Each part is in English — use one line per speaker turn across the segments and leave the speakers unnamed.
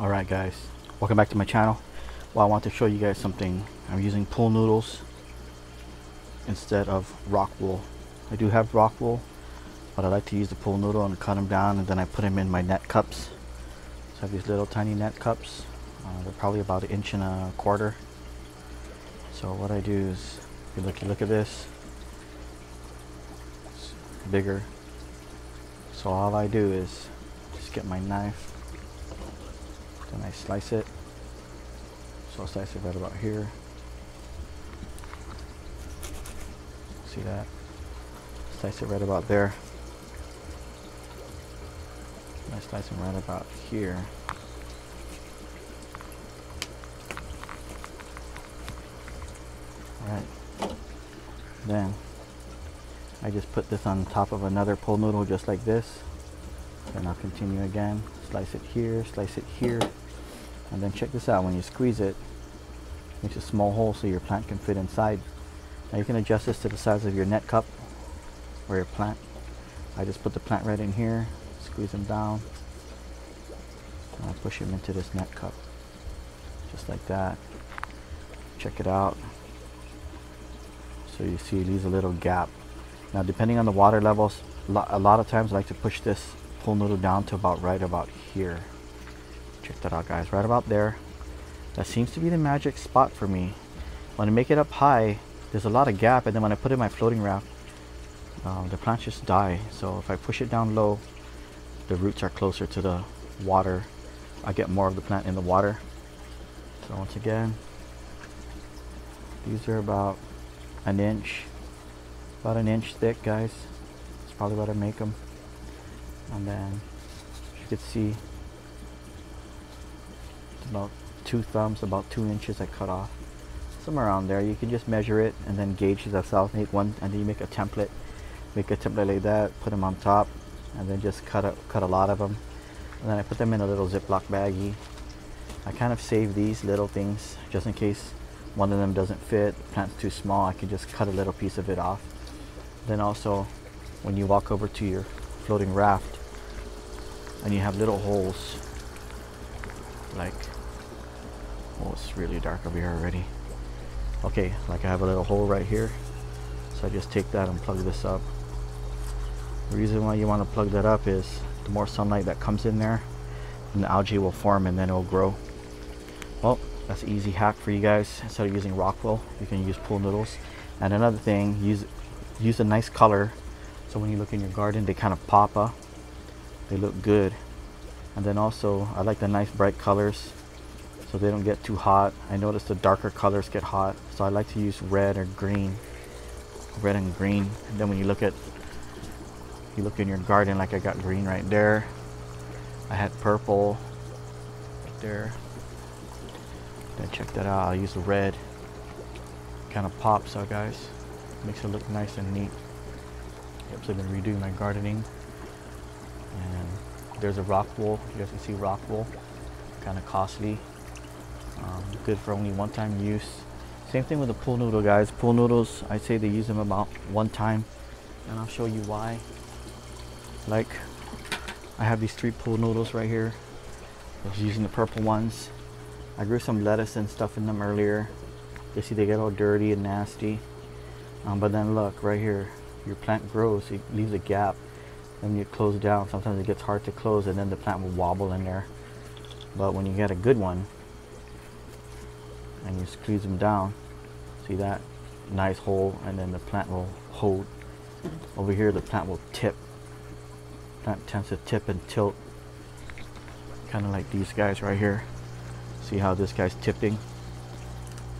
Alright guys, welcome back to my channel. Well, I want to show you guys something. I'm using pool noodles instead of rock wool. I do have rock wool, but I like to use the pool noodle and cut them down and then I put them in my net cups. So I have these little tiny net cups. Uh, they're probably about an inch and a quarter. So what I do is, you look, you look at this, it's bigger. So all I do is just get my knife then I slice it. So I'll slice it right about here. See that? Slice it right about there. And I slice them right about here. Alright. Then I just put this on top of another pool noodle just like this. Then I'll continue again. Slice it here, slice it here. And then check this out, when you squeeze it, it makes a small hole so your plant can fit inside. Now you can adjust this to the size of your net cup or your plant. I just put the plant right in here, squeeze them down, and I push them into this net cup. Just like that. Check it out. So you see it leaves a little gap. Now depending on the water levels, a lot of times I like to push this pool noodle down to about right about here. Check that out guys, right about there. That seems to be the magic spot for me. When I make it up high, there's a lot of gap and then when I put in my floating raft, um, the plants just die. So if I push it down low, the roots are closer to the water. I get more of the plant in the water. So once again, these are about an inch, about an inch thick guys. That's probably what I make them. And then you can see about two thumbs, about two inches I cut off. Somewhere around there. You can just measure it and then gauge the yourself. Make one and then you make a template. Make a template like that, put them on top, and then just cut a, cut a lot of them. And then I put them in a little Ziploc baggie. I kind of save these little things just in case one of them doesn't fit, the plant's too small, I can just cut a little piece of it off. Then also, when you walk over to your floating raft and you have little holes like Oh, it's really dark over here already. Okay, like I have a little hole right here. So I just take that and plug this up. The reason why you want to plug that up is the more sunlight that comes in there, and the algae will form and then it'll grow. Well, that's an easy hack for you guys. Instead of using rock wool, you can use pool noodles. And another thing, use use a nice color. So when you look in your garden, they kind of pop up. They look good. And then also, I like the nice bright colors so they don't get too hot. I notice the darker colors get hot, so I like to use red or green, red and green. And then when you look at, you look in your garden, like I got green right there. I had purple right there. Then check that out. I'll use the red. Kind of pops out, guys. Makes it look nice and neat. Yep, so I've been redoing my gardening. And there's a rock wool. You guys can see rock wool. Kind of costly. Um, good for only one time use. Same thing with the pool noodle guys. Pool noodles, I say they use them about one time. And I'll show you why. Like, I have these three pool noodles right here. I was using the purple ones. I grew some lettuce and stuff in them earlier. You see they get all dirty and nasty. Um, but then look, right here, your plant grows, it leaves a gap. Then you close down, sometimes it gets hard to close and then the plant will wobble in there. But when you get a good one, and you squeeze them down. See that? Nice hole and then the plant will hold. Over here the plant will tip. Plant tends to tip and tilt. Kind of like these guys right here. See how this guy's tipping?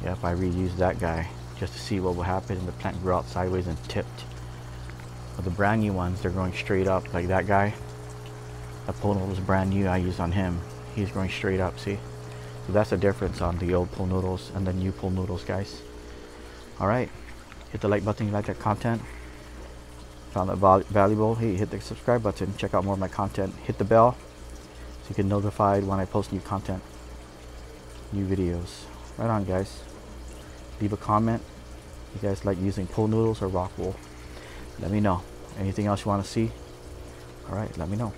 Yeah if I reuse that guy just to see what will happen. And the plant grew out sideways and tipped. But the brand new ones they're growing straight up like that guy. That pole was brand new I used on him. He's growing straight up see so that's the difference on the old pool noodles and the new pool noodles, guys. Alright, hit the like button if you like that content. Found it val valuable, hey, hit the subscribe button, check out more of my content. Hit the bell so you get notified when I post new content, new videos. Right on, guys. Leave a comment. You guys like using pool noodles or rock wool? Let me know. Anything else you want to see? Alright, let me know.